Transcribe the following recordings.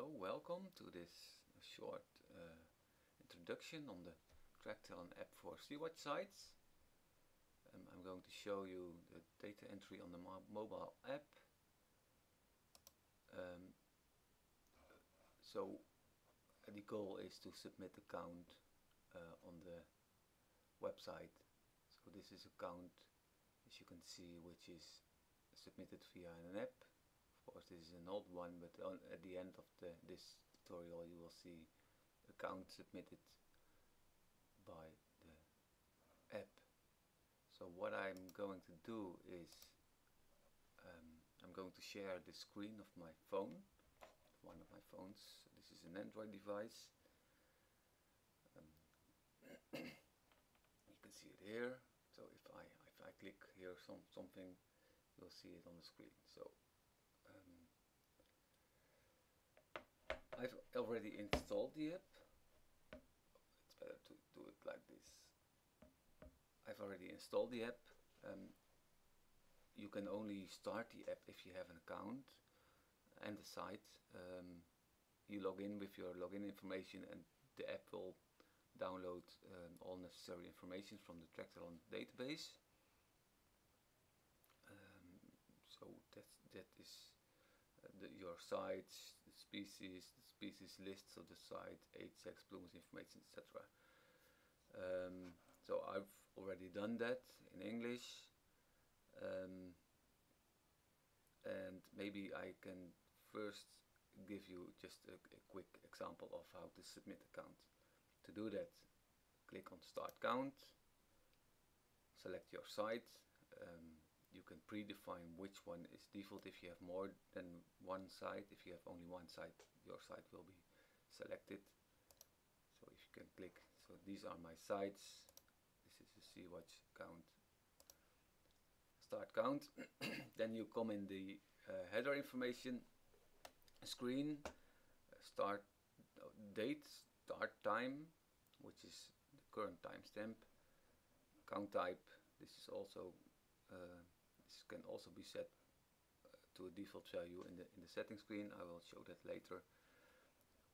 Hello, welcome to this short uh, introduction on the Trektellen app for Sea-Watch sites. Um, I'm going to show you the data entry on the mo mobile app. Um, so the goal is to submit a count uh, on the website. So this is a count, as you can see, which is submitted via an app of course this is an old one but on, at the end of the, this tutorial you will see a count submitted by the app. So what I'm going to do is um, I'm going to share the screen of my phone one of my phones. This is an Android device. Um, you can see it here. So if I if I click here some something you'll see it on the screen. So I've already installed the app. It's better to do it like this. I've already installed the app. Um, you can only start the app if you have an account and the site. Um, you log in with your login information and the app will download um, all necessary information from the Trektellen database. Um, so that that is uh, the, your sites, species, the species lists of the site, age, sex, plumage information, etc. Um, so I've already done that in English um, and maybe I can first give you just a, a, quick example of how to submit a count. To do that click on start count, select your site, um, you can predefine which one is default. If you have more than one site if you have only one site your site will be selected. So if you can click so these are my sites this is the Sea-Watch count. Start count. Then you come in the uh, header information screen. Start uh, date start time which is the current timestamp. Count type. This is also uh, this can also be set uh, to a default value in the in the settings screen. I will show that later.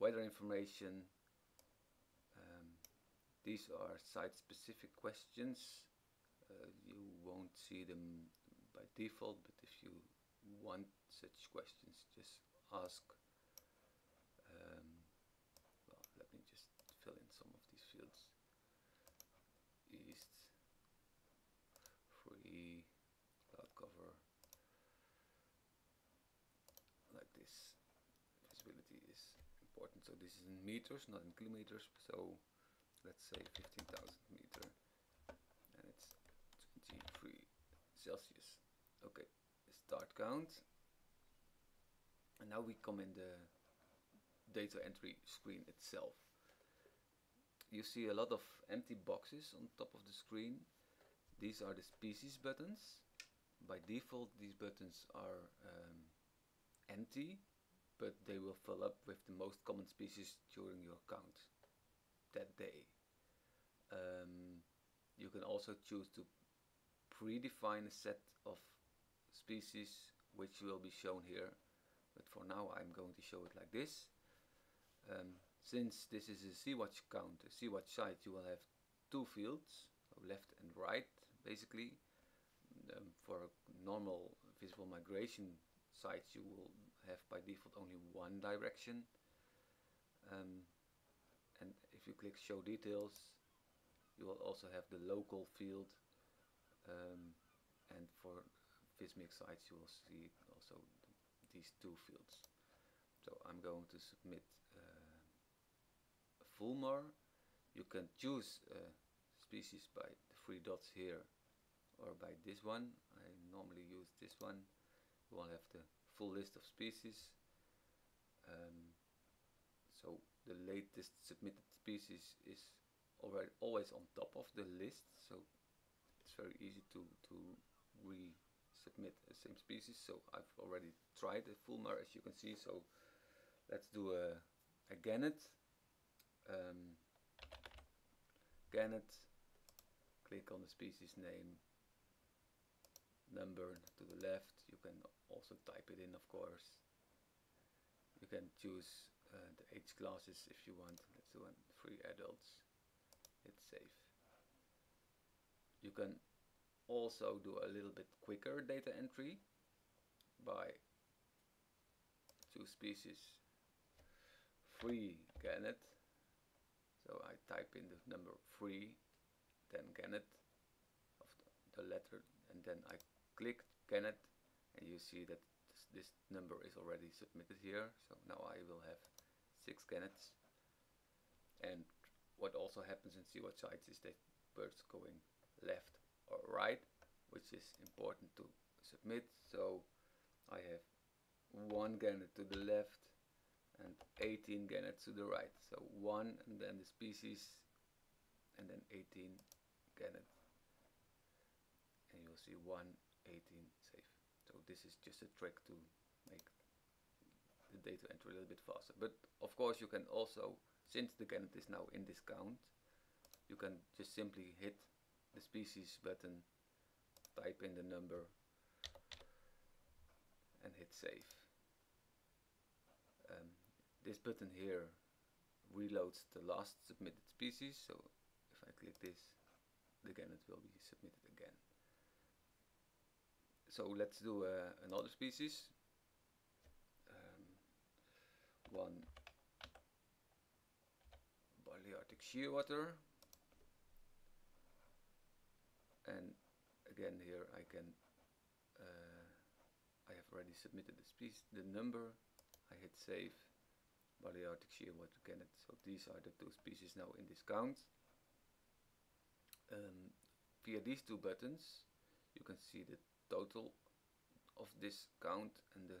Weather information. Um, these are site-specific questions. Uh, you won't see them by default, but if you want such questions, just ask. Um, well, let me just fill in some of these fields. East, free, cloud cover like this visibility is important. So this is in meters not in kilometers. So let's say 15,000 meter and it's 23 Celsius. Okay start count. And now we come in the data entry screen itself. You see a lot of empty boxes on top of the screen. These are the species buttons. By default these buttons are um, empty but they will fill up with the most common species during your count that day. Um, you can also choose to predefine a set of species which will be shown here but for now I'm going to show it like this. Um, since this is a Sea-Watch count, a Sea-Watch site, you will have two fields, left and right basically um, for normal visible migration sites you will have by default only one direction um, and if you click show details you will also have the local field um, and for VisMig sites you will see also these two fields so I'm going to submit uh, Fulmar you can choose a species by the three dots here or by this one. I normally use this one. You will have the full list of species. Um, so the latest submitted species is already always on top of the list. So it's very easy to to resubmit the same species. So I've already tried a Fulmar as you can see. So let's do a, a Gannet. Um, Gannet. Click on the species name number to the left you can also type it in of course you can choose uh, the age classes if you want. Let's do one three adults. Hit save. You can also do a little bit quicker data entry by two species free Gannet. So I type in the number three then Gannet of the, the letter, and then I click Gannet, and you see that this, number is already submitted here. So now I will have six Gannets. And what also happens in Seawatch sites is that birds going left or right, which is important to submit. So I have one gannet to the left and 18 gannets to the right. So one and then the species and then 18 gannet. And you'll see 1, 18 safe. So this is just a trick to make the data entry a little bit faster. But of course you can also, since the gannet is now in this count, you can just simply hit the species button, type in the number and hit save. Um, this button here reloads the last submitted species, so if I click this, the it will be submitted. So let's do uh, another species. Um, one Balearic shearwater. And again here I can uh, I have already submitted the species the number. I hit save. Balearic shearwater gannet so these are the two species now in this count. Um, via these two buttons you can see the total of this count and the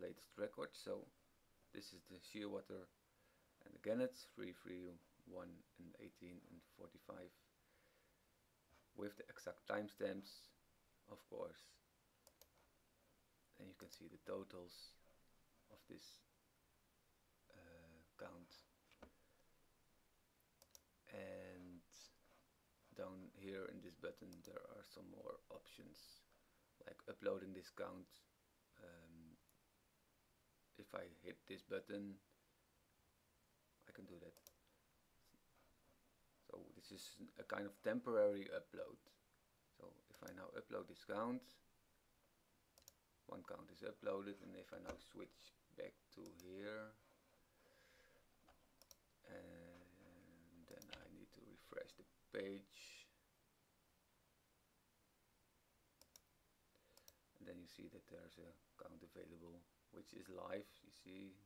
latest record. So this is the shearwater and the gannets 3, 3, 1 and 18 and 45 with the exact timestamps of course. And you can see the totals of this uh, count. And down here in this button there are some more options like uploading this count um, if I hit this button I can do that so this is a kind of temporary upload. So if I now upload this count, one count is uploaded and if I now switch back to here and then I need to refresh the page and then you see that there's a count available which is live you see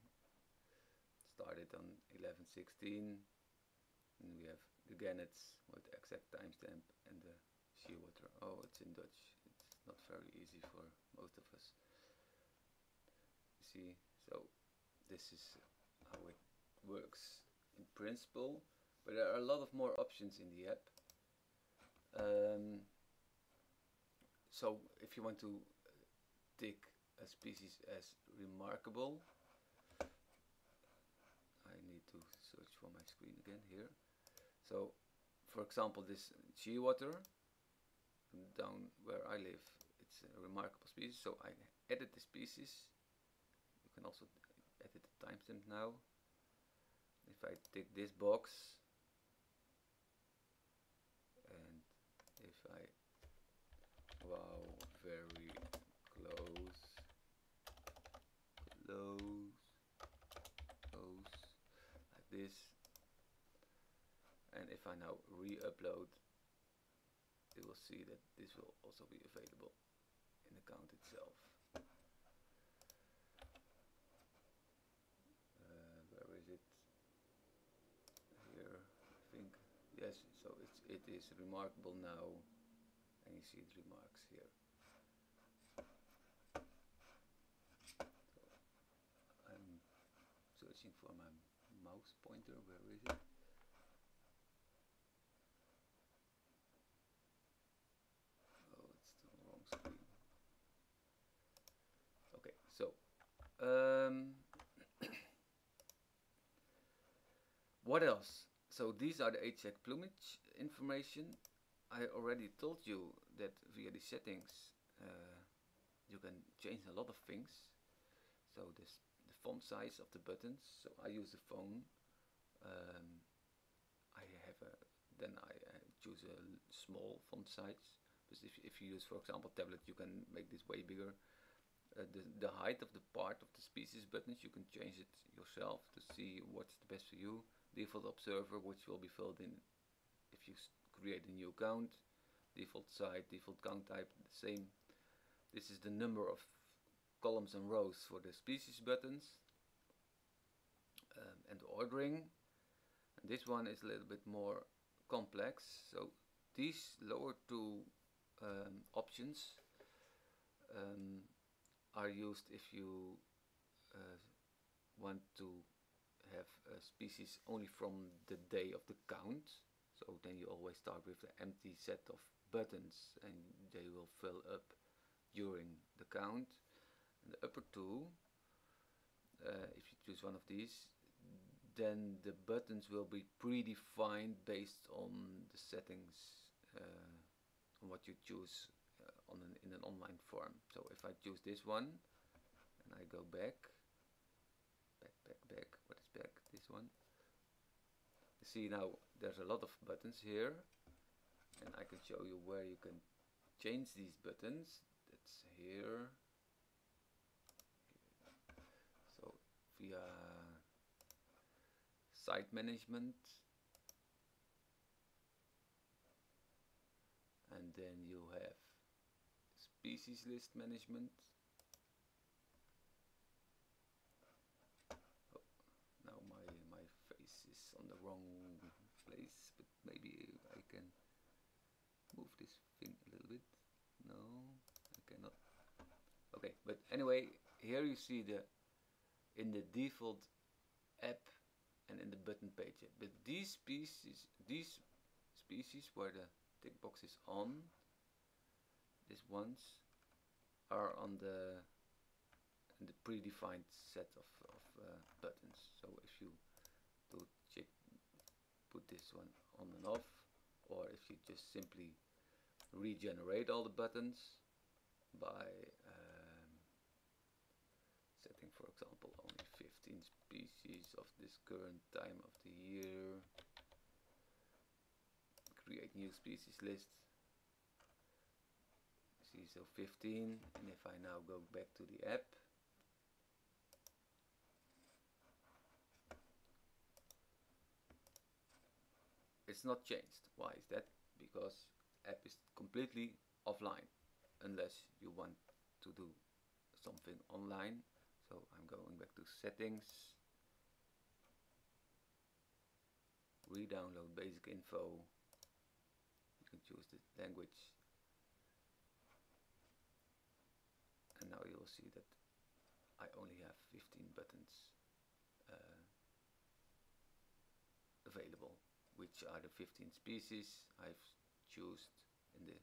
started on 1116 and we have the gannets with the exact timestamp and the shearwater. Oh, it's in Dutch. It's not very easy for most of us. You see, so this is how it works in principle, but there are a lot of more options in the app. Um, so if you want to tick a species as remarkable, I need to search for my screen again here. So, for example, this shearwater down where I live, it's a remarkable species. So I edit the species. You can also edit the timestamp now. If I tick this box and if I wow very close close close like this. And if I now re-upload you will see that this will also be available in the count itself. Uh, where is it? Here I think. Yes so it's it is remarkable now. And you see the remarks here so I'm searching for my mouse pointer where is it Oh, it's the wrong screen. Okay, so Um, what else? So these are the age plumage information. I already told you that via the settings uh, you can change a lot of things. So this font size of the buttons. So I use the phone. Um, I have a then I uh, choose a small font size. Because if if you use, for example, tablet, you can make this way bigger. Uh, the the height of the part of the species buttons you can change it yourself to see what's the best for you. Default observer, which will be filled in if you create a new account. Default site, default count type, the same. This is the number of columns and rows for the species buttons um, and ordering. And this one is a little bit more complex. So these lower two um, options um, are used if you uh, want to have a species only from the day of the count. So then you always start with the empty set of buttons and they will fill up during the count the upper two uh, if you choose one of these then the buttons will be predefined based on the settings uh, on what you choose uh, on an, in an online form. So if I choose this one and I go back back back back what is back? This one. See now there's a lot of buttons here and I can show you where you can change these buttons. That's here via site management. And then you have species list management. Oh, now my my face is on the wrong place but maybe I can move this thing a little bit. No I cannot. Okay but anyway here you see the in the default app and in the button page. But these species, these species where the tick box is on, these ones are on the the predefined set of, of uh, buttons. So if you do check, put this one on and off, or if you just simply regenerate all the buttons by um, setting, for example only 15 species of this current time of the year. Create new species list. See so 15 and if I now go back to the app. It's not changed. Why is that? Because app is completely offline unless you want to do something online so I'm going back to settings, re-download basic info, you can choose the language. And now you'll see that I only have 15 buttons uh, available which are the 15 species I've chosen in the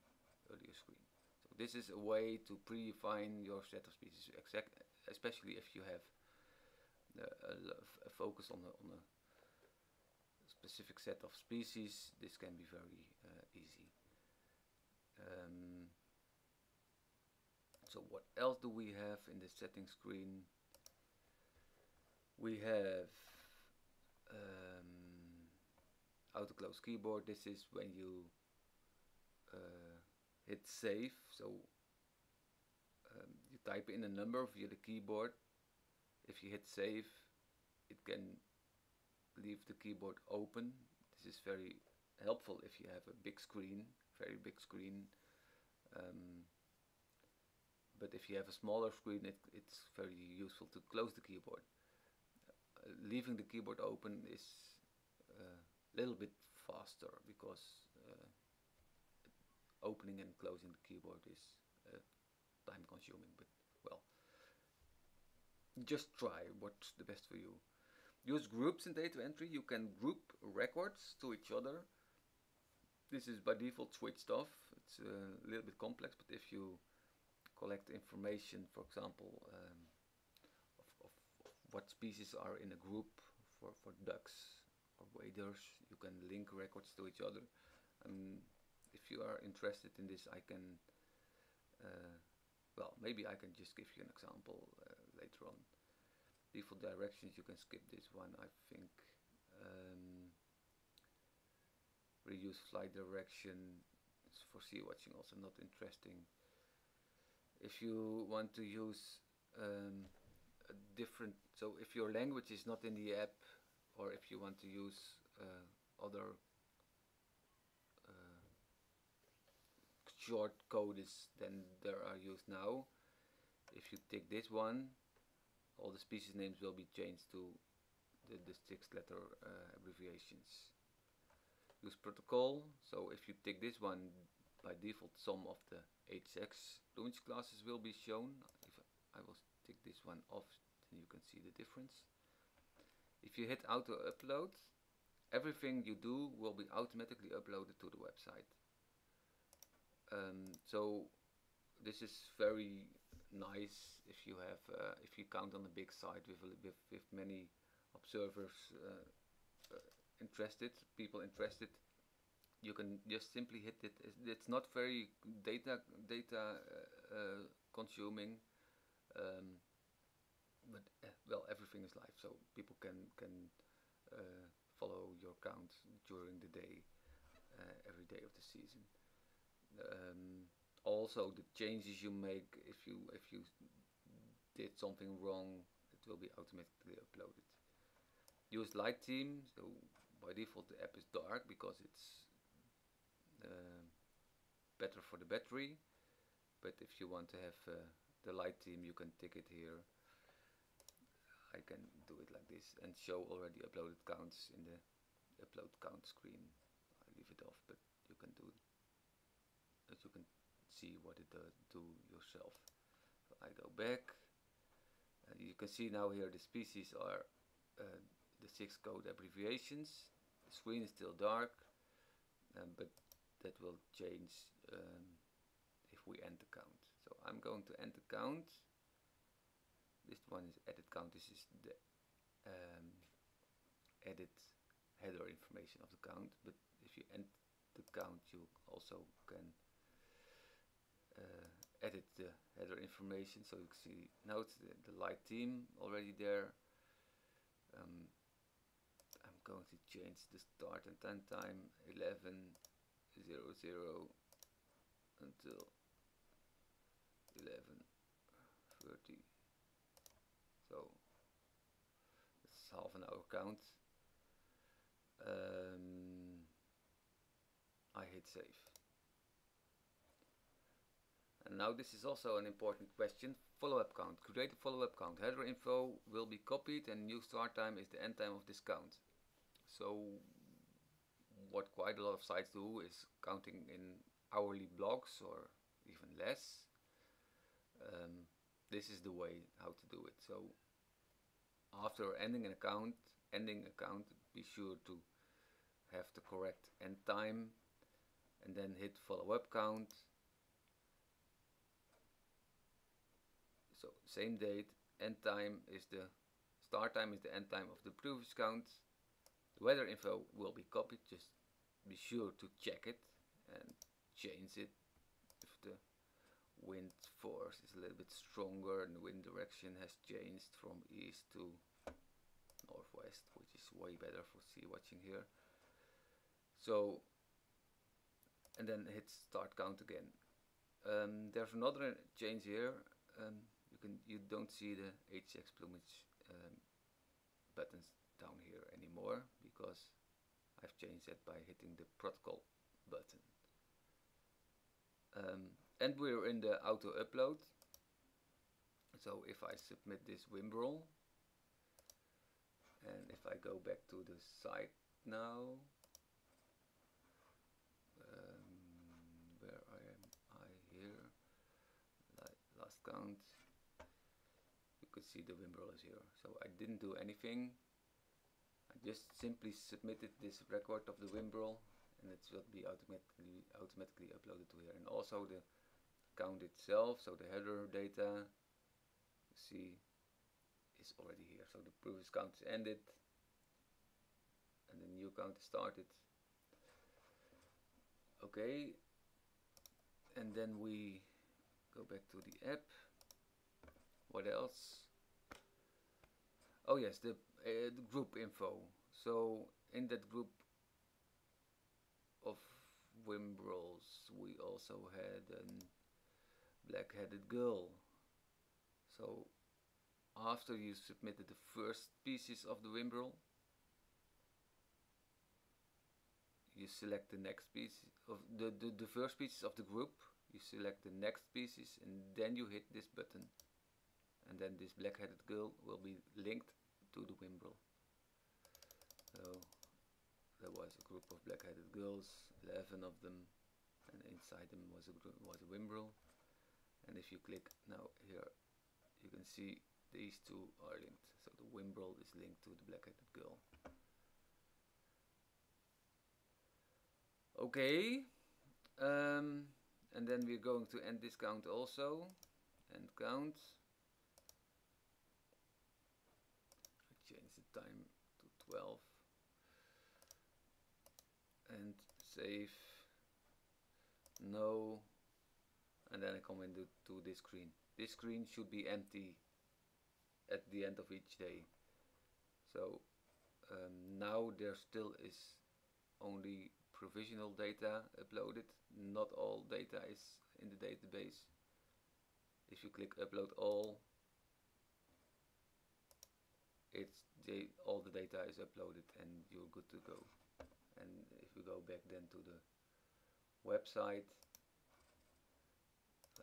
earlier screen. So this is a way to predefine your set of species. Exact especially if you have a, a focus on a, on a specific set of species, this can be very uh, easy. Um, so what else do we have in the settings screen? We have um, auto close keyboard. This is when you uh, hit save. So type in a number via the keyboard. If you hit save, it can leave the keyboard open. This is very helpful if you have a big screen, very big screen. Um, but if you have a smaller screen, it, it's very useful to close the keyboard. Uh, leaving the keyboard open is a uh, little bit faster because uh, opening and closing the keyboard is uh, time consuming, but well, just try what's the best for you. Use groups in data entry. You can group records to each other. This is by default switched off. It's a little bit complex, but if you collect information, for example, um, of, of, of, what species are in a group for, for ducks or waders, you can link records to each other. And if you are interested in this, I can uh, well, maybe I can just give you an example uh, later on. default directions you can skip this one I think um, reuse flight direction for sea watching also not interesting if you want to use um, a different so if your language is not in the app or if you want to use uh, other short codes then there are used now. If you tick this one all the species names will be changed to the, the six letter uh, abbreviations. Use protocol. So if you tick this one by default some of the HX launch classes will be shown. If I will tick this one off then you can see the difference. If you hit auto upload everything you do will be automatically uploaded to the website um, so this is very nice if you have uh, if you count on a big site with with, with many observers uh, uh, interested people interested. You can just simply hit it. It's not very data data uh, uh, consuming um, but uh, well everything is live so people can can follow your count during the day every day of the season um, also the changes you make if you if you did something wrong it will be automatically uploaded. Use light theme so by default the app is dark because it's uh, better for the battery. But if you want to have uh, the light theme you can tick it here. I can do it like this and show already uploaded counts in the upload count screen. I leave it off but you can do as you can see what it does do yourself. So I go back. Uh, you can see now here the species are uh, the six code abbreviations. The screen is still dark, um, but that will change um, if we end the count. So I'm going to end the count. This one is edit count. This is the um, edit header information of the count. But if you end the count, you also can edit the header information so you can see now it's the, the light theme already there. Um, I'm going to change the start and end time 11 0 0 until 11 30 so it's half an hour count. Um, I hit save and now this is also an important question. Follow-up count. Create a follow-up count. Header info will be copied and new start time is the end time of this count. So what quite a lot of sites do is counting in hourly blocks or even less. Um, this is the way how to do it. So after ending an account, ending account, be sure to have the correct end time and then hit follow up count So same date, end time is the start time is the end time of the previous count. The weather info will be copied, just be sure to check it and change it if the wind force is a little bit stronger and the wind direction has changed from east to northwest which is way better for sea watching here. So and then hit start count again. Um, there's another change here. Um, you can you don't see the HX plumage um, buttons down here anymore because I've changed that by hitting the protocol button. Um, and we're in the auto upload. So if I submit this Whimbrel and if I go back to the site now, um, where I am I here, last count, see the Whimbrel is here. So I didn't do anything. I just simply submitted this record of the Whimbrel and it will be automatically automatically uploaded to here. And also the count itself, so the header data, you see, is already here. So the previous count is ended and the new count is started. Okay, and then we go back to the app. What else? Oh yes the, uh, the group info. So in that group of Whimbrels we also had a black-headed gull. So after you submitted the first species of the Whimbrel you select the next species of the, the, the first species of the group you select the next species and then you hit this button and then this black-headed gull will be linked to the Whimbrel. So there was a group of black-headed gulls 11 of them and inside them was a was a Whimbrel. And if you click now here you can see these two are linked. So the Whimbrel is linked to the black-headed gull. Okay um, and then we're going to end this count also. End count change the time to 12 and save. No. And then I come into to this screen. This screen should be empty at the end of each day. So um, now there still is only provisional data uploaded. Not all data is in the database. If you click upload all, it's all the data is uploaded and you're good to go. And if we go back then to the website,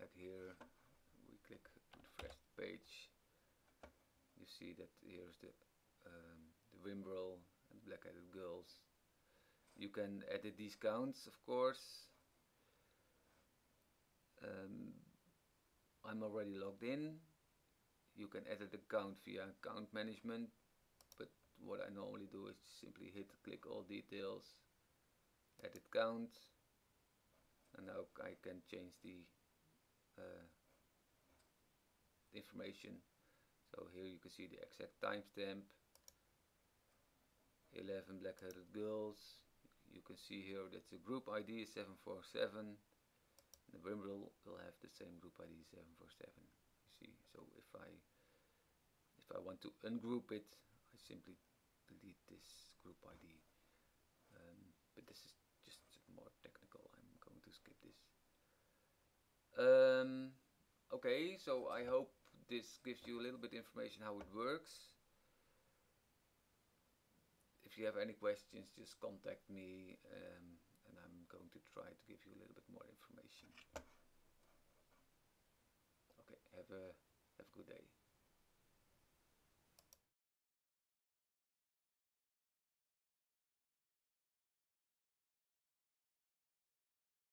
like here, we click refresh page. You see that here's the um, the Whimbrel and black-headed gulls you can edit these counts of course um, I'm already logged in you can edit the count via account management what I normally do is simply hit click all details edit count and now I can change the uh, information. So here you can see the exact timestamp 11 black-headed gulls. You can see here that the group ID is 747 the Whimbrel will have the same group ID 747 you see? So if I if I want to ungroup it I simply delete this group ID um, but this is just more technical I'm going to skip this um, okay so I hope this gives you a little bit information how it works if you have any questions, just contact me um, and I'm going to try to give you a little bit more information. Okay, have a, have a good day.